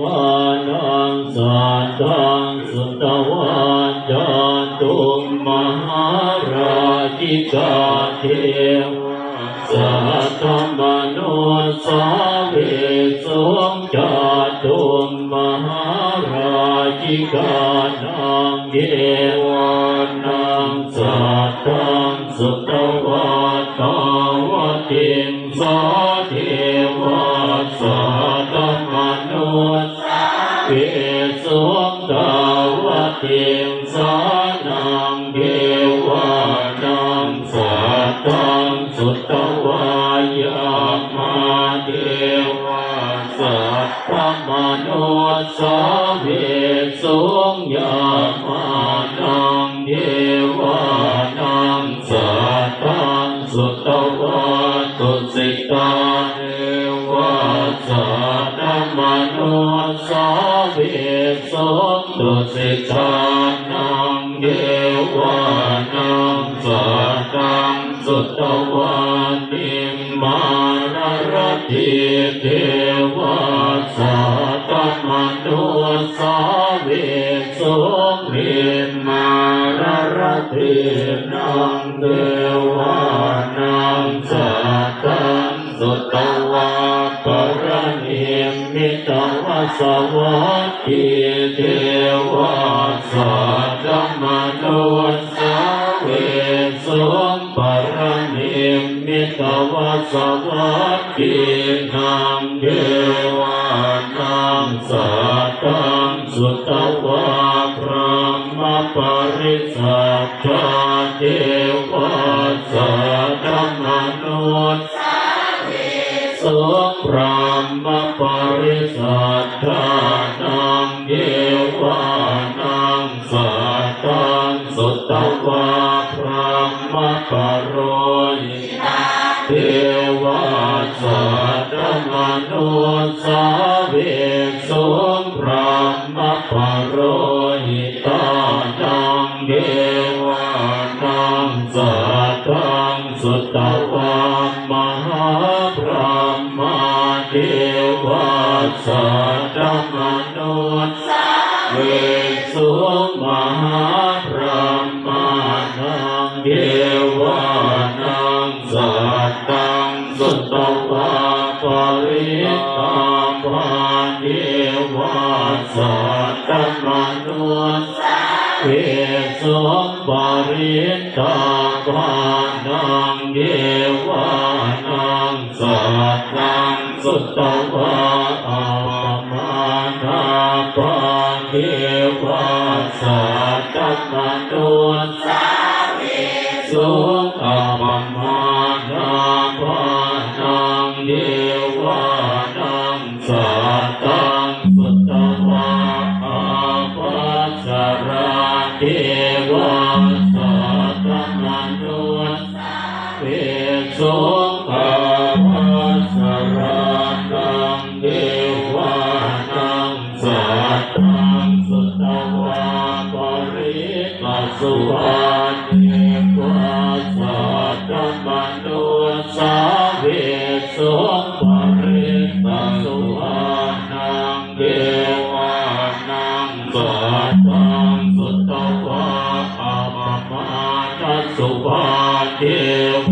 วานังสัตตังสุตวาจาตุมมหาราชิกาเทวสัตตมโนสาเวสงจาตุมมหาราชิกานังเทวานังสัตตังสุตว เกสงดาวเทียงสานังเทวานังสัตตังสุตวายามาเทวาสัตตมโนสาเวสุงยามานังเทวานังสัตตังสุตวาตุสิตา สาเวสตุสิตานังเทวานังสัตังสุตวานิมารรติเทวาสัตตมโนสาเวสงเริมารรตินังเทวานังสัตังสุตวาปรณ ตวสวัสดิเทวาสัตตมโนสาเวสงปรณิมิตวสวัสดินังเทวานังสัตตังสุตวาพระมปริสัทธาเทวา ตวาพรามะปโรยเทวาสัตมโนสาเวสงพรามะปโรหิตานังเยวานังสัตังสุตวามหาพรหมาเทวาสัตตมโนเวสุมหา ริตาภาเทวาสัตตมโนเวสงบริตาภานังเยวานังสัตตังสุตวาอามานาปาเทวาสัตตมโนสาเวสงอาม สสราเทวาสัตตมโนเวสงอาภัสรานังเทวานังสัตตังสุตวาปริปัสสุวา ตังสุตตวะอามามาตสสุวาเทว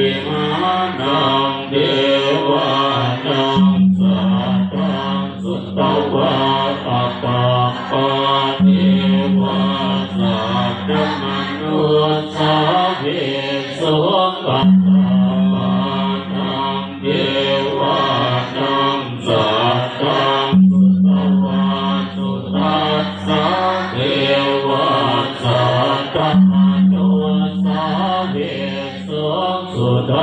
อวิ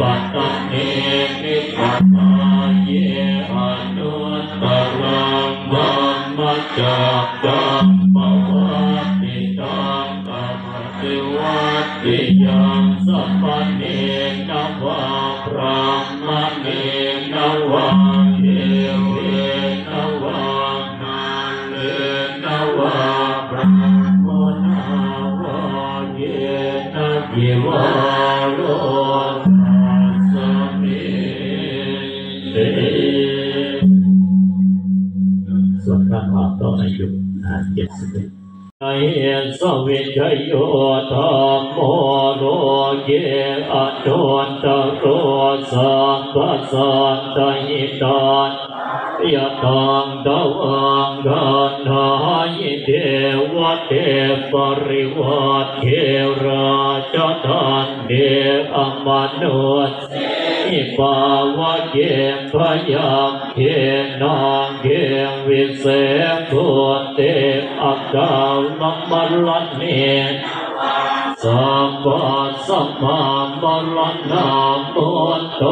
ปัตตเนมิปัตตาเยอนุตตรังธัมมจักจัมปวัตติตังกัมมติวัติยังสัพพเนนวพระมเนนวเทเวนวานาเลนวพระมนาวเยนะกิว เจ็ดสิบเอ็ดไอสวิจโยธรรมโมโลเกอนุนตโรสัมปัสสันตหิตานยะตังตวังกันหายเทวเทปริวัตเทราชทันเดอมนุษ ย์อิปาวะเกมพยามเกนองเกวิเศษทุเตอักกาลัมมลันเนสัมปัสสัมมามลันนามุตโต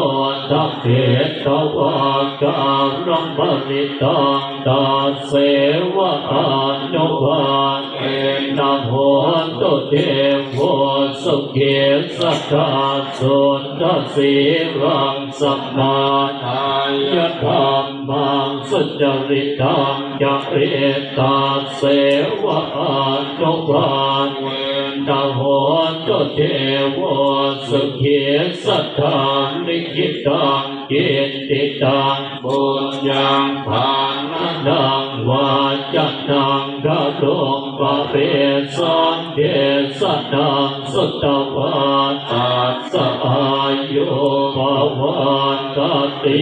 ทัพเพตวากาลัมบริตังตัสเสวะอานุภาเก นะโหตุเทโหสุเกสัทธาสุนทศีรังสัมมาทายธรรมังสุจริตังจะเรตาเสวะอานุภาเว นโหตเทวสุเกสัทธาลิขิตังเกติตังบุญยังภานังวาจันังกะตุงปะเปสันเดสันังสุตวาตัสสะอายุภวันตติ